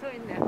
서있 네.